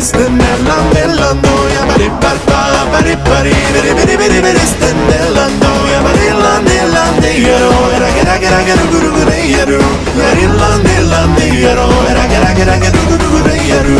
stendendo bellando ya bari parpa bari bari bari bari bari bari stendendo ya bari lande lande yero era gara gara gara guru guru yero bari lande lande yero era gara gara gara guru guru yero